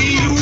you.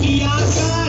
Ja,